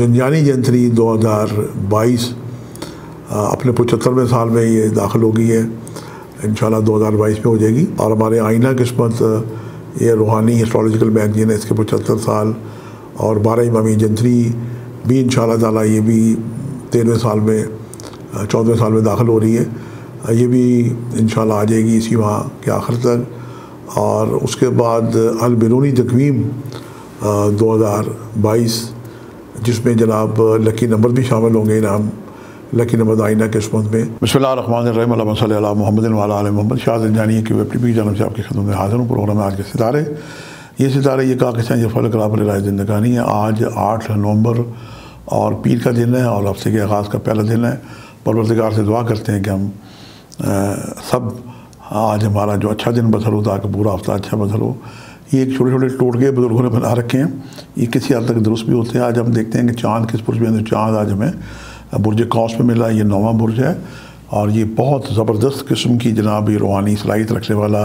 जंजानी जंतरी 2022 अपने पचहत्तरवें साल में ये दाखिल हो गई है इन दो हज़ार बाईस में हो जाएगी। और हमारे आइना किस्मत ये रूहानी एस्ट्रोलॉजिकल मैगजीन है इसके पचहत्तर साल और बारह इमामी जंतरी भी इन ताला ये भी तेरहवें साल में चौदहवें साल में दाखिल हो रही है। ये भी इन आ जाएगी इसी माह के आखिर तक। और उसके बाद अलबरूनी तकवीम दो हज़ार बाईस जिसमें जनाब लकी नंबर भी शामिल होंगे इनाम लकी नंबर आइना के किस्मत में। बसमान मोहम्मद मोहम्मद। शाह जानिए कि वेब टी जानब से आपकी खदम में हाजिर हूँ प्रोग्राम आज के सितारे। ये सितारे ये कहा कि ये फल कराब राय ज़िंदगानी है। आज आठ नवंबर और पीर का दिन है और हफ़्ते के आगाज़ का पहला दिन है। परवरदिगार से दुआ करते हैं कि हम आ, सब आज हमारा जो अच्छा दिन बसर हो ताकि पूरा हफ़्ता अच्छा बसर हो। ये छोटे छोटे टोटके बुज़ुर्गों ने बना रखे हैं। ये किसी हद तक दुरुस्त भी होते हैं। आज हम देखते हैं कि चाँद किस पुरुष में चाँद आज हमें बुरज कौस में मिला। ये नौवा बुरज है। और ये बहुत ज़बरदस्त किस्म की जनाब ये रूहानी सलाहियत रखने वाला,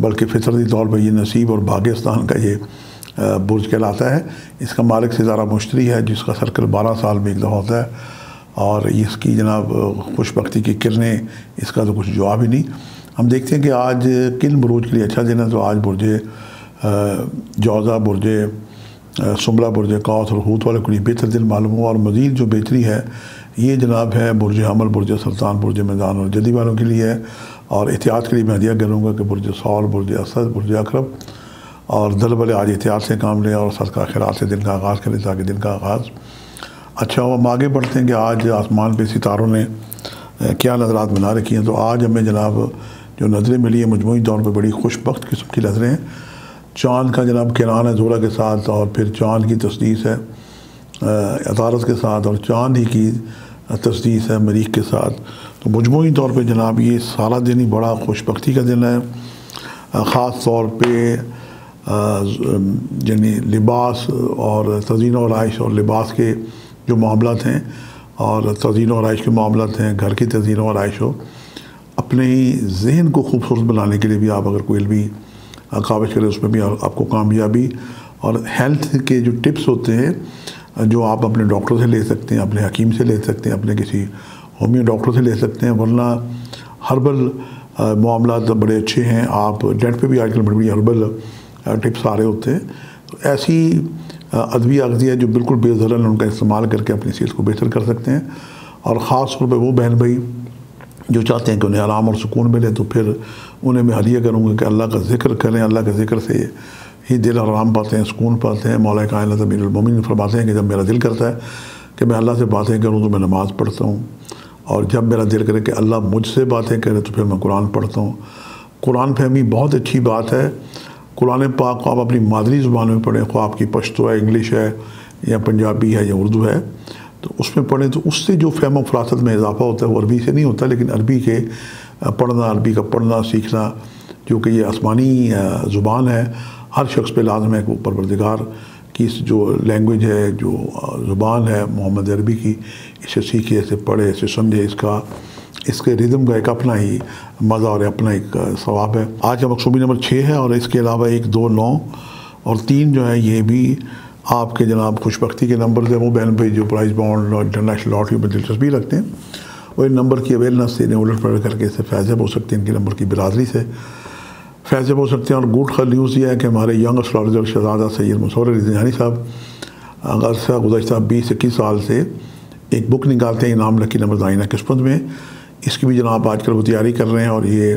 बल्कि फितरती तौर पर ये नसीब और पाकिस्तान का ये बुरज कहलाता है। इसका मालिक से ज़्यादा मुश्तरी है, जिसका सर्कल बारह साल में एक दफ़ा होता है। और इसकी जनाब खुशबख्ती की किरणें, इसका तो कुछ जवाब ही नहीं। हम देखते हैं कि आज किन बुरुज के लिए अच्छा दिन है। तो आज बुरज जौज़ा बुरज सुमला बुरज, कौस और हूत वाले को बेहतर दिन मालूम हुआ और मज़ीद जो बेहतरी है, ये जनाब है बुरज हमल बुरज सुल्तान, बुरज मैदान और जदी वालों के लिए। है और एहतियात के लिए मैं हदिया करूँगा कि बुरज सौर बुरज असद, बुरज अक्रब और दल बले आज एहतियात से काम लें और सद का खैर से दिन का आगाज़ करें ताकि दिन का आगाज़ अच्छा हो। हम आगे बढ़ते हैं कि आज आसमान पे सितारों ने क्या नज़रात बना रखी हैं। तो आज हमें जनाब जो नज़रें मिली हैं मजमू तौर पर बड़ी खुशबक किस्म की नज़रें हैं। चाँद का जनाब किरान है जोरा के साथ और फिर चाँद की तस्दीस है अतारत के साथ और चाँद ही की तस्दीस है मरीख के साथ तो मजमू तौर पर जनाब ये सारा दिन ही बड़ा खुशबख्ती का दिन है। ख़ास तौर पर यानी लिबास और तजीन और आयश और लिबास के जो मामला हैं और तजीन और आयश के मामला हैं, घर की तजीन और आयश हो अपने ही जहन को खूबसूरत बनाने के लिए भी आप अगर कोई भी काबिज करें, उसमें भी आपको कामयाबी और हेल्थ के जो टिप्स होते हैं, जो आप अपने डॉक्टर से ले सकते हैं, अपने हकीम से ले सकते हैं, अपने किसी होम्यो डॉक्टर से ले सकते हैं, वरना हर्बल मामला बड़े अच्छे हैं। आप नेट पे भी आजकल बड़ी बड़ी हर्बल टिप्स आ रहे होते हैं। तो ऐसी अदवी अगजिया जो बिल्कुल बेजरन उनका इस्तेमाल करके अपनी सेहत को बेहतर कर सकते हैं। और ख़ास तौर पर वो बहन भाई जो चाहते हैं कि उन्हें आराम और सुकून मिले तो फिर उन्हें मैं हदिया करूँगा कि अल्लाह का ज़िक्र करें, अल्लाह के ज़िक्र से ही दिल आराम पाते हैं, सुकून पाते हैं। मौला कायन अमीरमिन फरमाते हैं कि जब मेरा दिल करता है कि मैं अल्लाह से बातें करूँ तो मैं नमाज़ पढ़ता हूँ। और जब मेरा दिल करे कि अल्लाह मुझसे बातें करे तो फिर मैं कुरान पढ़ता हूँ। कुरान फहमी बहुत अच्छी बात है। कुरान पाक को आप अपनी मादरी ज़ुबान में पढ़ें खो आपकी पश्तो है, इंग्लिश है, या पंजाबी है, या उर्दू है तो उसमें पढ़ें तो उससे जो फहम फरासत में इजाफा होता है वो अरबी से नहीं होता, लेकिन अरबी के पढ़ना, अरबी का पढ़ना, सीखना, जो कि ये आसमानी ज़ुबान है, हर शख्स पे लाजम है कि वो परवरदिगार की जो लैंग्वेज है, जो ज़ुबान है, मोहम्मद अरबी की, इसे सीखे, इसे पढ़े, इसे समझे, इसका, इसके रिदम का एक अपना ही मज़ा और अपना एक सवाब है। आज का मकसूबी नंबर छः है और इसके अलावा एक, दो, नौ और तीन जो है, ये भी आपके जनाब खुशबख्ती के नंबर से, वो बहन भाई जो प्राइज बॉन्ड और इंटरनेशनल लॉटरी में दिलचस्पी रखते हैं। वो इन नंबर की अवेयरनेस से इन्हें उलट पलट करके इससे फैज़ब हो सकते हैं, इनके नंबर की बिरादरी से। फैज़ब हो सकते हैं और गुड खल न्यूज़ ये है कि हमारे यंग एस्ट्रोलॉजर शहजादा सैद मसौर रिजानी साहब अरसा गुजशत बीस, इक्कीस साल से एक बुक निकालते हैं इनाम लकी नंबर आइना किस्मत में। इसकी भी जनाब आजकल वो तैयारी कर रहे हैं और ये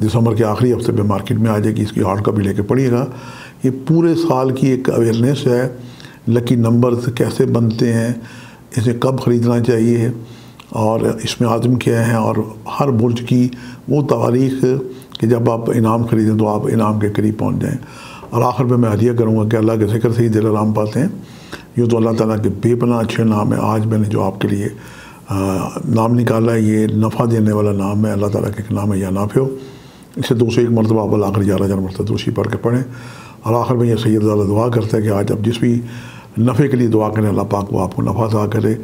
दिसंबर के आखिरी हफ़्ते पे मार्केट में आ जाएगी, इसकी हार्ड कॉपी लेके पढ़िएगा। ये पूरे साल की एक अवेयरनेस है, लकी नंबर्स कैसे बनते हैं, इसे कब ख़रीदना चाहिए और इसमें आज़म क्या है और हर बुर्ज की वो तारीख कि जब आप इनाम ख़रीदें तो आप इनाम के करीब पहुँच जाएँ। और आखिर में मैं हदिया करूँगा कि अल्लाह के ज़िक्र से ही दिल आराम पाते हैं। यूँ तो अल्लाह ताला के बेपना अच्छे नाम है। आज मैंने जो आपके लिए आ, नाम निकाला है ये नफ़ा देने वाला नाम है। अल्लाह ताला के नाम है या नाफे हो इसे दो सौ एक मरतबा आप आखिर ग्यारह हज़ार मरतबा दूसरी पढ़ के पढ़ें। और आखिर में यह सैद दुआ करता है कि आज आप जिस भी नफ़े के लिए दुआ करें अल्लाह पाक वो आपको नफ़ा सा करे।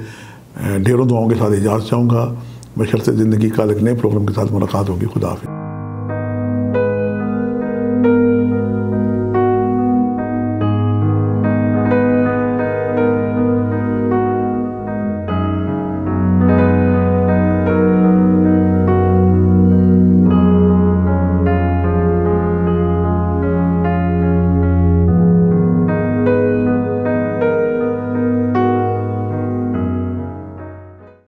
ढेरों दुआओं के साथ इजाज़ चाहूँगा। बशरत ज़िंदगी का एक नए प्रोग्राम के साथ मुलाकात होगी। खुदा